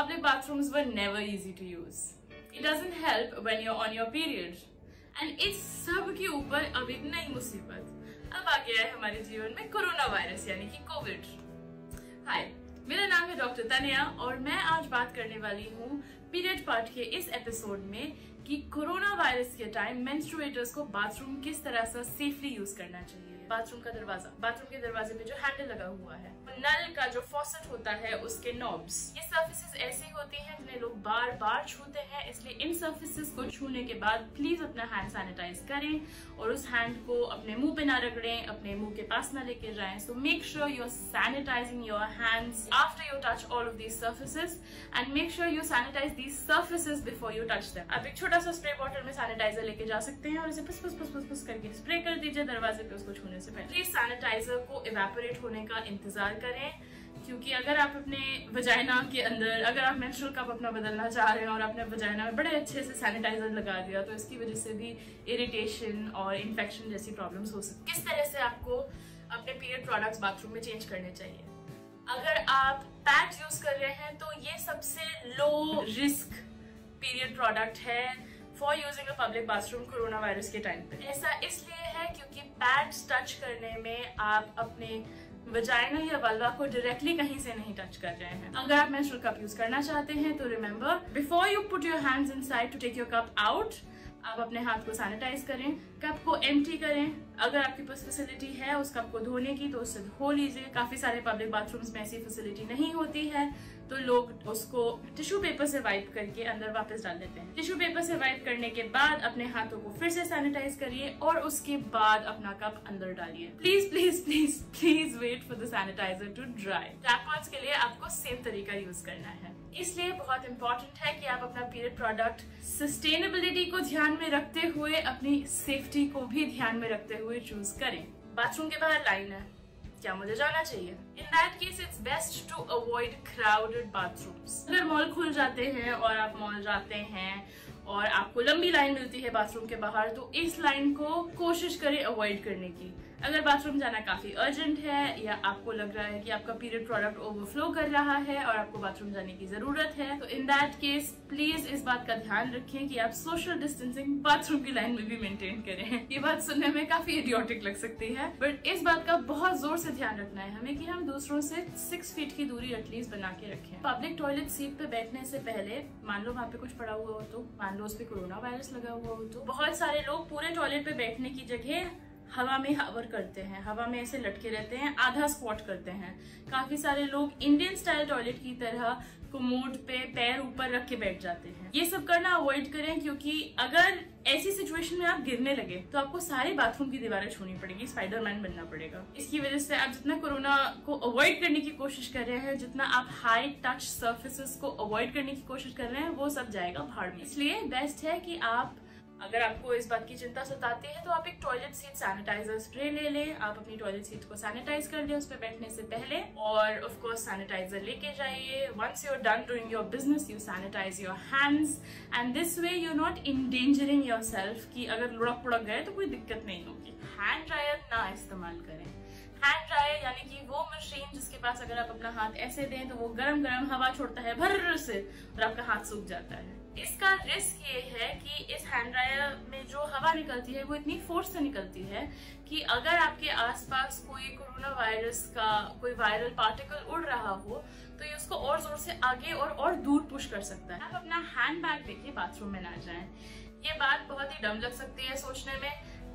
Public bathrooms were never easy to use. It doesn't help when you're on your period. And इस सब के ऊपर अब एक नई मुसीबत अब आ गया है हमारे जीवन में कोरोना वायरस यानी कि कोविड हाय मेरा नाम है डॉक्टर तनिया और मैं आज बात करने वाली हूँ पीरियड पार्ट के इस एपिसोड में कि कोरोना वायरस के टाइम मेंस्ट्रुएटर्स को बाथरूम किस तरह से सेफली यूज़ करना चाहिए बाथरूम का दरवाज़ा। बाथरूम के दरवाजे पे जो हैंडल लगा हुआ है। नल का जो फॉसेट होता है, उसके नॉब्स ये सर्फिसेज ऐसी होती हैं जिन्हें लोग बार बार छूते हैं। इसलिए इन सर्फिसेज को छूने के बाद प्लीज़ अपना हैंड सैनिटाइज करें और उस हैंड को अपने मुँह पे ना रगड़ें, अपने मुँह के पास ना लेके जाएँ। So make sure you are sanitising your hands after you touch all of these surfaces and make sure you sanitise these surfaces before you touch them आप एक छोटा सा स्प्रे बॉटल में सैनिटाइजर लेके जा सकते हैं और इसे पस पस पस पस करके स्प्रे कर दीजिए, दरवाजे पे उसको छूने से पहले प्लीज़ सैनिटाइजर को इवेपोरेट होने का इंतज़ार करें, क्योंकि अगर आप अपने वजाइना के अंदर, अगर आप मेंस्ट्रुअल कप अपना बदलना चाह रहे हैं और आपने वजाइना में बड़े अच्छे से सैनिटाइजर लगा दिया तो इसकी वजह से भी इरिटेशन और इन्फेक्शन जैसी प्रॉब्लम्स हो सकती किस तरह से आपको अपने पीरियड प्रोडक्ट्स बाथरूम में चेंज करने चाहिए? अगर आप पैड यूज़ कर रहे हैं तो ये सबसे लो रिस्क पीरियड प्रोडक्ट है। For using a public bathroom corona virus के टाइम पे. ऐसा इसलिए है क्योंकि पैड्स टच करने में आप अपने वजाइना या वल्वा को डायरेक्टली कहीं से नहीं टच कर रहे हैं। अगर आप मेंस्ट्रुअल कप यूज़ करना चाहते हैं तो remember before you put your hands inside to take your cup out आप अपने हाथ को सैनिटाइज करें कप को एम्प्टी करें। अगर आपके पास फैसिलिटी है, उस कप को धोने की तो उससे धो लीजिए। काफ़ी सारे पब्लिक बाथरूम्स में ऐसी फैसिलिटी नहीं होती है। तो लोग उसको टिश्यू पेपर से वाइप करके अंदर वापस डाल देते हैं। टिश्यू पेपर से वाइप करने के बाद अपने हाथों को फिर से सैनिटाइज करिए और उसके बाद अपना कप अंदर डालिए। Please please please please wait for the sanitiser to dry tap के लिए आपको सेम तरीका यूज़ करना है। इसलिए बहुत इंपॉर्टेंट है कि आप अपना पीरियड प्रोडक्ट सस्टेनेबिलिटी को ध्यान में रखते हुए अपनी सेफ्टी को भी ध्यान में रखते हुए चूज़ करें। बाथरूम के बाहर लाइन है। क्या मुझे जाना चाहिए? In that case it's best to avoid crowded bathrooms अगर मॉल खुल जाते हैं और आप मॉल जाते हैं और आपको लंबी लाइन मिलती है बाथरूम के बाहर तो इस लाइन को कोशिश करें अवॉइड करने की। अगर बाथरूम जाना काफ़ी अर्जेंट है, या आपको लग रहा है कि आपका पीरियड प्रोडक्ट ओवरफ्लो कर रहा है और आपको बाथरूम जाने की ज़रूरत है तो इन दैट केस प्लीज़ इस बात का ध्यान रखें कि आप सोशल डिस्टेंसिंग बाथरूम की लाइन में भी मेंटेन करें। ये बात सुनने में काफ़ी इडियोटिक लग सकती है बट इस बात का बहुत ज़ोर से ध्यान रखना है हमें कि हम दूसरों से सिक्स फीट की दूरी एटलीस्ट बना के रखें। पब्लिक टॉयलेट सीट पे बैठने से पहले, मान लो वहाँ पे कुछ पड़ा हुआ हो तो मान लो उस पर कोरोना वायरस लगा हुआ हो तो बहुत सारे लोग पूरे टॉयलेट पे बैठने की जगह हवा में हवर करते हैं, हवा में ऐसे लटके रहते हैं, आधा स्क्वाट करते हैं। काफ़ी सारे लोग इंडियन स्टाइल टॉयलेट की तरह कोमोड पे पैर ऊपर रख के बैठ जाते हैं। ये सब करना अवॉइड करें क्योंकि अगर ऐसी सिचुएशन में आप गिरने लगे तो आपको सारे बाथरूम की दीवारें छूनी पड़ेगी स्पाइडरमैन बनना पड़ेगा। इसकी वजह से आप जितना कोरोना को अवॉइड करने की कोशिश कर रहे हैं, जितना आप हाई टच सर्फेसिस को अवॉइड करने की कोशिश कर रहे हैं, वो सब जाएगा भाड़ में। इसलिए बेस्ट है कि आप अगर आपको इस बात की चिंता सताती है तो आप एक टॉयलेट सीट सैनिटाइजर स्प्रे ले लें। आप अपनी टॉयलेट सीट को सैनिटाइज कर लें उस पर बैठने से पहले। और ऑफ़ कोर्स सैनिटाइजर लेके जाइए। Once you are done doing your business you sanitise your hands and this way you not endangering yourself की अगर लुढ़क पुड़क गए तो कोई दिक्कत नहीं होगी। हैंड ड्रायर ना इस्तेमाल करें। हैंड ड्रायर यानी कि वो मशीन जिसके पास अगर आप अपना हाथ ऐसे दें तो वो गर्म गर्म हवा छोड़ता है भर से, और आपका हाथ सूख जाता है। इसका रिस्क ये है कि इस हैंड ड्रायर में जो हवा निकलती है, वो इतनी फोर्स से निकलती है कि अगर आपके आसपास कोई कोरोना वायरस का कोई वायरल पार्टिकल उड़ रहा हो तो ये उसको और ज़ोर से आगे और और दूर पुश कर सकता है। आप अपना हैंड बैग लेके बाथरूम में ना जाएँ। ये बात बहुत ही डम लग सकती है सोचने में।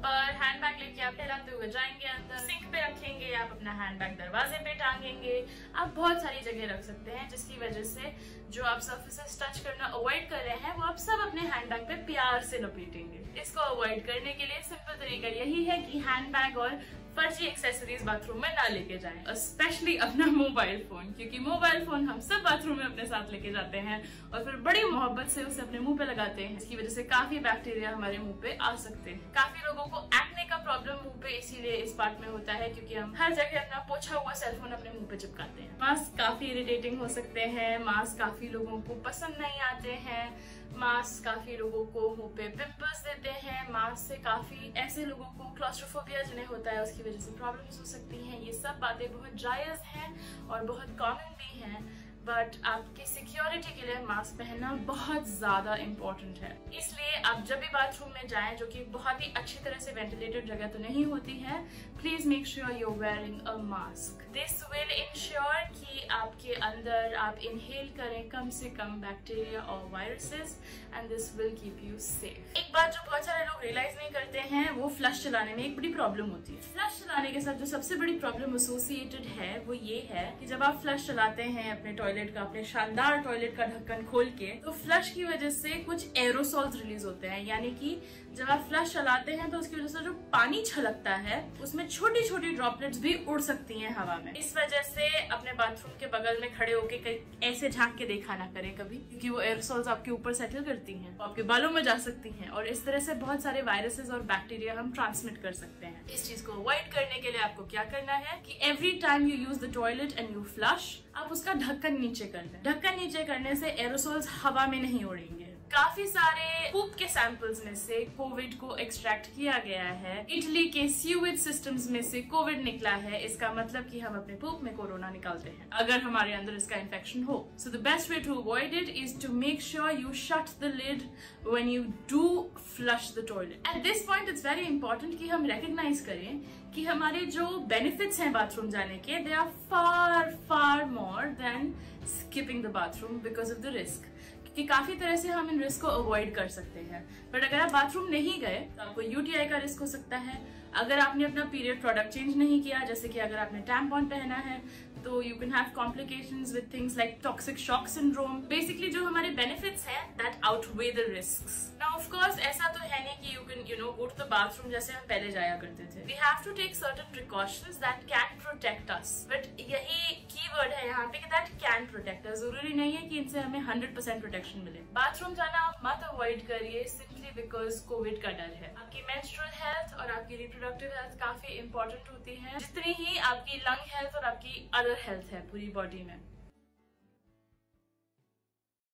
पर हैंड बैग लेके आप टहलाते हुए जाएँगे अंदर। सिंक पे रखेंगे, आप अपना हैंड बैग दरवाजे पे टांगेंगे। आप बहुत सारी जगह रख सकते हैं, जिसकी वजह से जो आप सर्फेसेस टच करना अवॉइड कर रहे हैं, वो आप सब अपने हैंड बैग पे प्यार से लपेटेंगे। इसको अवॉइड करने के लिए सिंपल तरीका यही है कि हैंड बैग और फर्जी एक्सेसरीज बाथरूम में ना लेके जाएँ स्पेशली अपना मोबाइल फ़ोन क्योंकि मोबाइल फ़ोन हम सब बाथरूम में अपने साथ लेके जाते हैं और फिर बड़ी मोहब्बत से उसे अपने मुँह पे लगाते हैं इसकी वजह से काफ़ी बैक्टीरिया हमारे मुँह पे आ सकते हैं। काफ़ी लोगों को एक्ने का प्रॉब्लम मुँह पे इसीलिए इस पार्ट में होता है क्योंकि हम हर जगह अपना पोछा हुआ सेलफोन अपने मुँह पे चिपकाते हैं। मास्क काफ़ी इरिटेटिंग हो सकते हैं मास्क काफ़ी लोगों को पसंद नहीं आते हैं मास्क काफ़ी लोगों को मुँह पे पिंपल्स देते हैं मास्क से काफ़ी ऐसे लोगों को क्लोस्ट्रोफोबिया जिन्हें होता है उसकी वजह से प्रॉब्लम्स हो सकती हैं। ये सब बातें बहुत जायज़ हैं और बहुत कॉमन भी हैं। बट आपकी सिक्योरिटी के लिए मास्क पहनना बहुत ज़्यादा इम्पोर्टेंट है। इसलिए आप जब भी बाथरूम में जाएँ, जो कि बहुत ही अच्छी तरह से वेंटिलेटेड जगह तो नहीं होती है please make sure you wearing a mask this will ensure कि आपके अंदर आप इनहेल करें, कम से कम बैक्टीरिया और viruses and this will keep you safe एक बात जो बहुत सारे लोग रियलाइज़ नहीं करते हैं, वो फ्लश चलाने में एक बड़ी प्रॉब्लम होती है। फ्लश चलाने के साथ जो सबसे बड़ी प्रॉब्लम एसोसिएटेड है, वो ये है कि जब आप फ्लश चलाते हैं अपने टॉयलेट का, अपने शानदार टॉयलेट का ढक्कन खोल के तो फ्लश की वजह से कुछ एरोसोल्स रिलीज़ होते हैं। यानी कि जब आप फ्लश चलाते हैं तो उसकी वजह से जो पानी छलकता है, उसमें छोटी छोटी ड्रॉपलेट्स भी उड़ सकती हैं हवा में। इस वजह से अपने बाथरूम के बगल में खड़े होके ऐसे झाँक के देखा ना करें कभी, क्योंकि वो एयरसोल्स आपके ऊपर सेटल करती हैं आपके बालों में जा सकती हैं, और इस तरह से बहुत सारे वायरसेस और बैक्टीरिया हम ट्रांसमिट कर सकते हैं। इस चीज़ को अवॉइड करने के लिए आपको क्या करना है कि every time you use the toilet and you flush आप उसका ढक्कन नीचे कर दें। ढक्कन नीचे करने से एरोसोल्स हवा में नहीं उड़ेंगे। काफ़ी सारे पुप के सैंपल्स में से कोविड को एक्सट्रैक्ट किया गया है। इटली के सीवेज सिस्टम्स में से कोविड निकला है। इसका मतलब कि हम अपने पुप में कोरोना निकालते हैं। अगर हमारे अंदर इसका इन्फेक्शन हो। So the best way to avoid it is to make sure you shut the lid when you do flush the toilet at this point it's very important कि हम रिकग्नाइज करें कि हमारे जो बेनिफिट्स हैं बाथरूम जाने के they are far far more than skipping the bathroom because of the risk कि काफ़ी तरह से हम इन रिस्क को अवॉइड कर सकते हैं। बट अगर आप बाथरूम नहीं गए तो आपको यूटीआई का रिस्क हो सकता है। अगर आपने अपना पीरियड प्रोडक्ट चेंज नहीं किया, जैसे कि अगर आपने टैम्पॉन पहना है तो you can have complication with things like toxic shock syndrome basically जो हमारे बेनिफिट्स हैं that out the risk now ऐसा तो है नहीं कि you can you know go to the bathroom जैसे हम पहले जाया करते थे। We have to take certain precautions that can protect us but यही कीवर्ड है यहाँ पे कि दैट कैन प्रोटेक्ट अस ज़रूरी नहीं है कि इनसे हमें 100% प्रोटेक्शन मिले। बाथरूम जाना आप मत अवॉइड करिए सिंपली बिकॉज़ कोविड का डर है। आपकी मेंस्ट्रुअल हेल्थ और आपकी रिप्रोडक्टिव हेल्थ काफ़ी इंपॉर्टेंट होती है। जितनी ही आपकी लंग हेल्थ और आपकी अदर हेल्थ है पूरी बॉडी में।